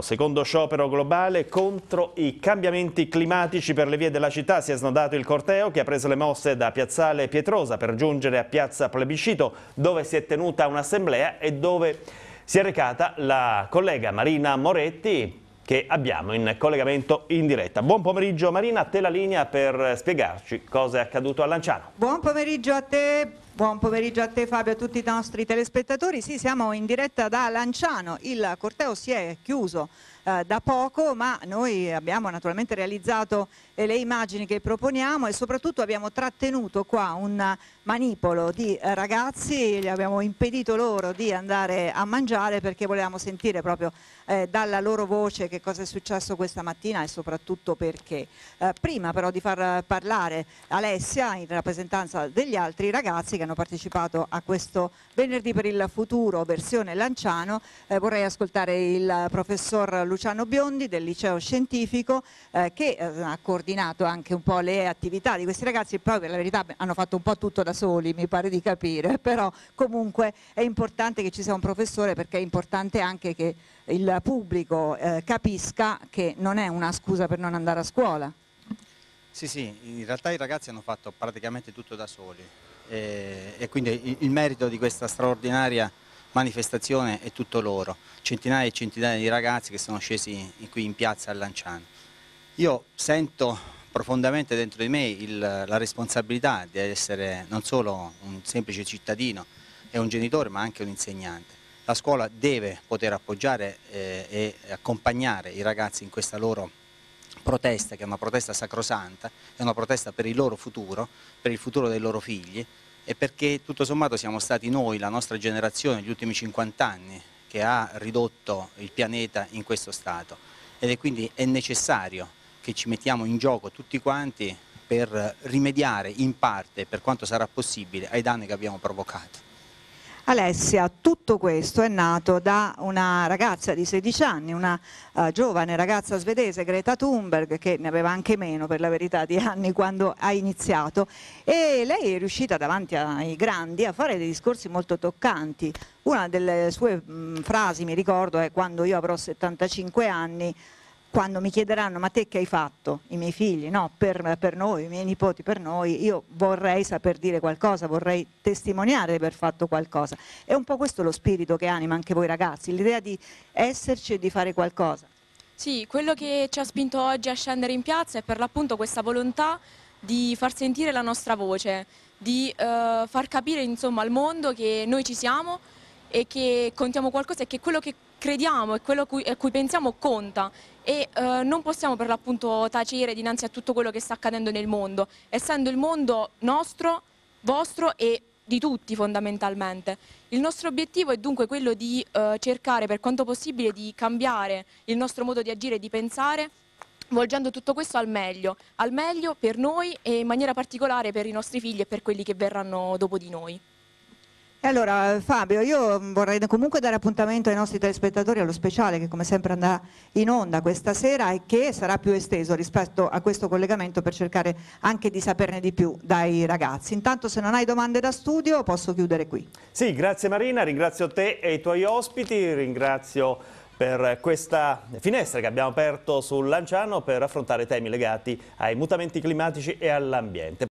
Secondo sciopero globale contro i cambiamenti climatici per le vie della città si è snodato il corteo che ha preso le mosse da Piazzale Pietrosa per giungere a Piazza Plebiscito dove si è tenuta un'assemblea e dove si è recata la collega Marina Moretti che abbiamo in collegamento in diretta. Buon pomeriggio Marina, a te la linea per spiegarci cosa è accaduto a Lanciano. Buon pomeriggio a te. Buon pomeriggio a te Fabio a tutti i nostri telespettatori. Sì, siamo in diretta da Lanciano. Il corteo si è chiuso eh, da poco, ma noi abbiamo naturalmente realizzato eh, le immagini che proponiamo e soprattutto abbiamo trattenuto qua un manipolo di eh, ragazzi, gli abbiamo impedito loro di andare a mangiare perché volevamo sentire proprio eh, dalla loro voce che cosa è successo questa mattina e soprattutto perché. Eh, prima però di far parlare Alessia in rappresentanza degli altri ragazzi che hanno partecipato a questo venerdì per il futuro versione Lanciano, eh, vorrei ascoltare il professor Luciano Biondi del liceo scientifico eh, che eh, ha coordinato anche un po' le attività di questi ragazzi poi per la verità hanno fatto un po' tutto da soli mi pare di capire però comunque è importante che ci sia un professore perché è importante anche che il pubblico eh, capisca che non è una scusa per non andare a scuola sì, sì, in realtà i ragazzi hanno fatto praticamente tutto da soli e, e quindi il merito di questa straordinaria manifestazione è tutto loro, centinaia e centinaia di ragazzi che sono scesi qui in piazza a Lanciano. Io sento profondamente dentro di me il, la responsabilità di essere non solo un semplice cittadino e un genitore ma anche un insegnante. La scuola deve poter appoggiare eh, e accompagnare i ragazzi in questa loro protesta, che è una protesta sacrosanta, è una protesta per il loro futuro, per il futuro dei loro figli e perché tutto sommato siamo stati noi, la nostra generazione, negli ultimi 50 anni, che ha ridotto il pianeta in questo stato ed è quindi è necessario che ci mettiamo in gioco tutti quanti per rimediare in parte, per quanto sarà possibile, ai danni che abbiamo provocato. Alessia, tutto questo è nato da una ragazza di 16 anni, una uh, giovane ragazza svedese, Greta Thunberg, che ne aveva anche meno per la verità di anni quando ha iniziato e lei è riuscita davanti ai grandi a fare dei discorsi molto toccanti. Una delle sue mh, frasi, mi ricordo, è quando io avrò 75 anni quando mi chiederanno ma te che hai fatto, i miei figli, no, per, per, noi, i miei nipoti, per noi, io vorrei saper dire qualcosa, vorrei testimoniare di aver fatto qualcosa. È un po' questo lo spirito che anima anche voi ragazzi, l'idea di esserci e di fare qualcosa. Sì, quello che ci ha spinto oggi a scendere in piazza è per l'appunto questa volontà di far sentire la nostra voce, di eh, far capire insomma, al mondo che noi ci siamo e che contiamo qualcosa e che quello che crediamo e quello a cui, a cui pensiamo conta e eh, non possiamo per l'appunto tacere dinanzi a tutto quello che sta accadendo nel mondo, essendo il mondo nostro, vostro e di tutti fondamentalmente. Il nostro obiettivo è dunque quello di eh, cercare per quanto possibile di cambiare il nostro modo di agire e di pensare volgendo tutto questo al meglio, al meglio per noi e in maniera particolare per i nostri figli e per quelli che verranno dopo di noi. E allora Fabio, io vorrei comunque dare appuntamento ai nostri telespettatori allo speciale che come sempre andrà in onda questa sera e che sarà più esteso rispetto a questo collegamento per cercare anche di saperne di più dai ragazzi. Intanto se non hai domande da studio posso chiudere qui. Sì, grazie Marina, ringrazio te e i tuoi ospiti, ringrazio per questa finestra che abbiamo aperto sul Lanciano per affrontare temi legati ai mutamenti climatici e all'ambiente.